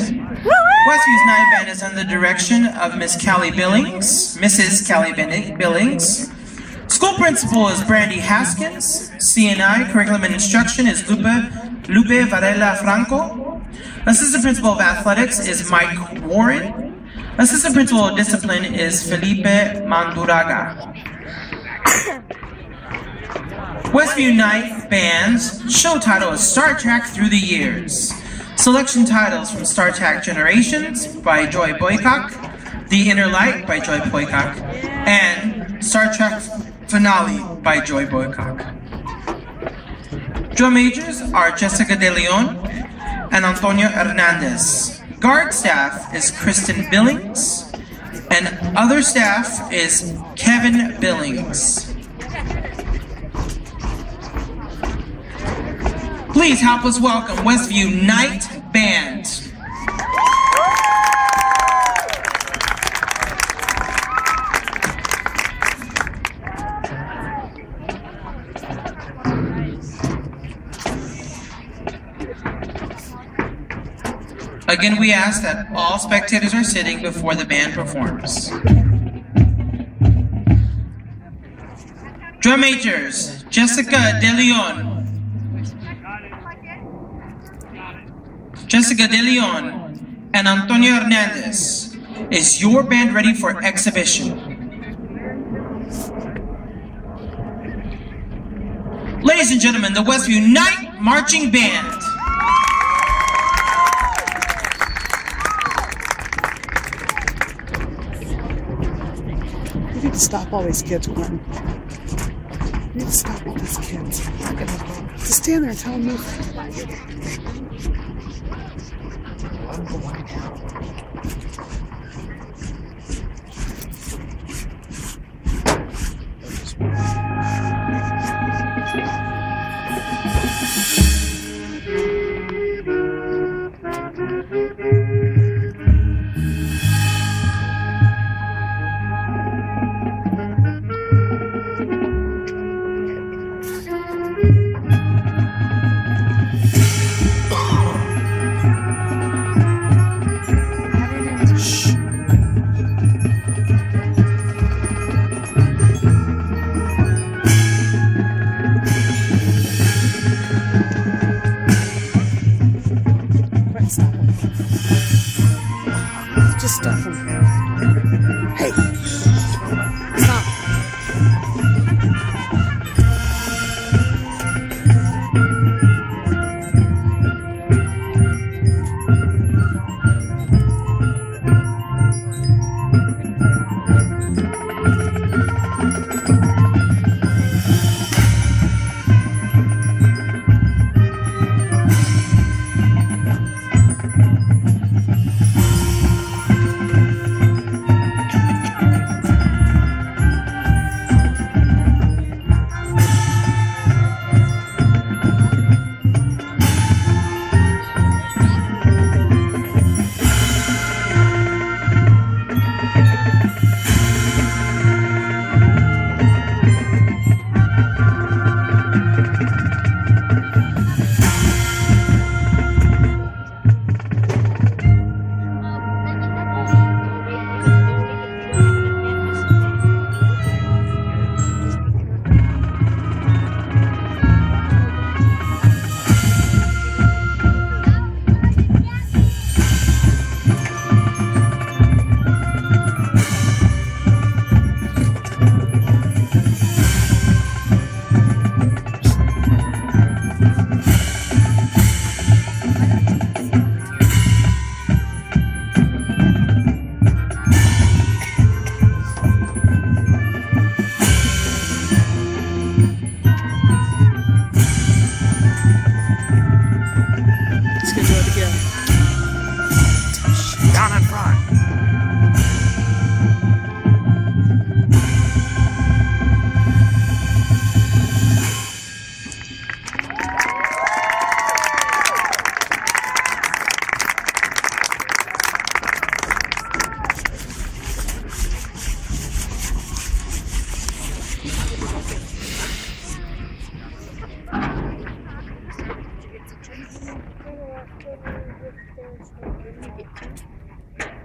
Westview's Knight band is under the direction of Miss Callie Billings, Mrs. Callie Billings. School principal is Brandy Haskins. CNI curriculum and instruction is Lupe, Lupe Varela Franco. Assistant principal of athletics is Mike Warren. Assistant principal of discipline is Felipe Manduraga. Westview Knight Band's show title is Star Trek Through the Years. Selection titles from Star Trek Generations by Jay Bocook, The Inner Light by Jay Bocook, and Star Trek Finale by Jay Bocook. Drum majors are Jessica De Leon and Antonio Hernandez. Guard staff is Kristen Billings, and other staff is Kevin Billings. Please help us welcome Westview Knight Band. Again, we ask that all spectators are sitting before the band performs. Drum majors, Jessica De Leon. Jessica De Leon and Antonio Hernandez. Is your band ready for exhibition? Ladies and gentlemen, the Westview Knight Marching Band. You need to stop all these kids, Quentin. You need to stop all these kids. Just stand there and tell them nothing. Quentin, Hey.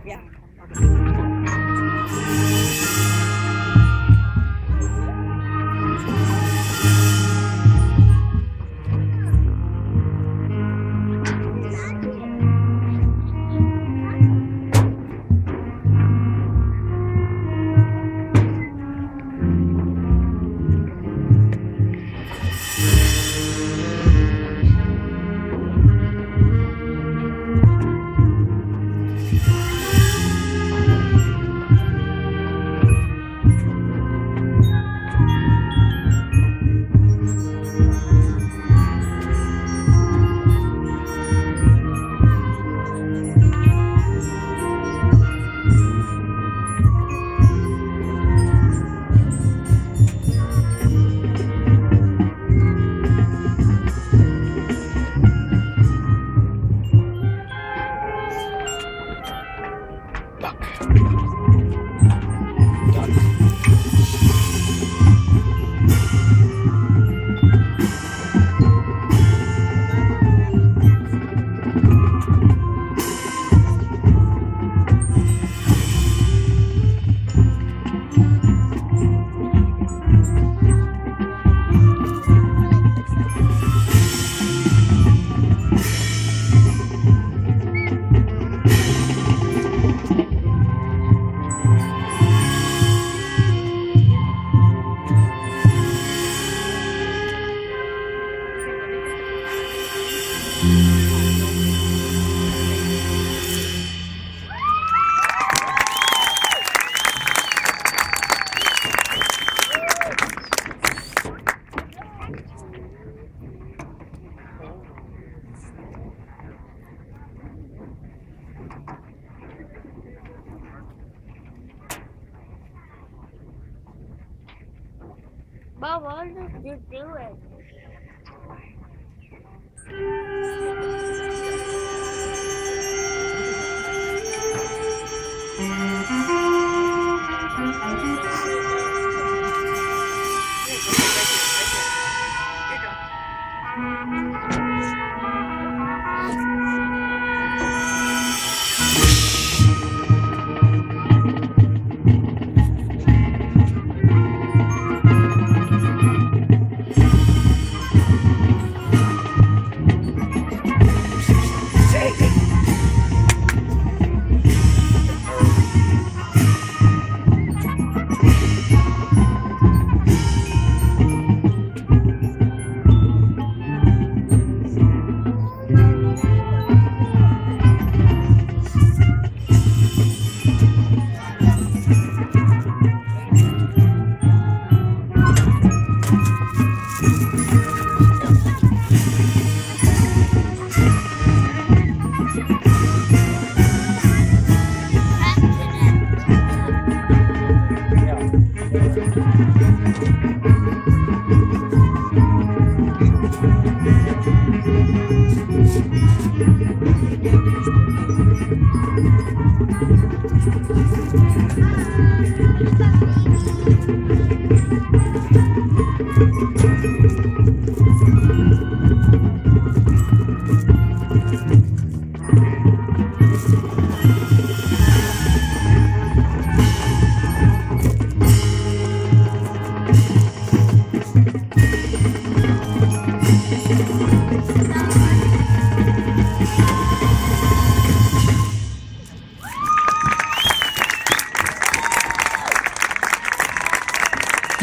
Yeah. Bob, what did you do it?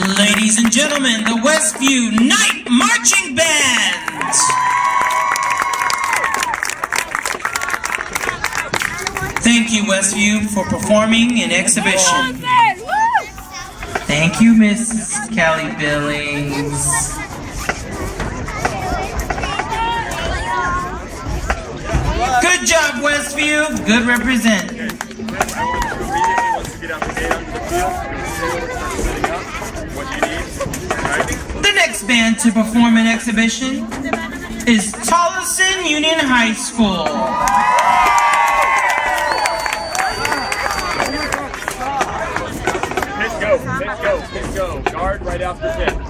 Ladies and gentlemen, the Westview Knight Marching Band! Thank you, Westview, for performing an exhibition. Thank you, Miss Callie Billings. Good job, Westview. Good represent. The next band to perform an exhibition is Tolleson Union High School. Pitch go, pitch go. Guard right after pitch.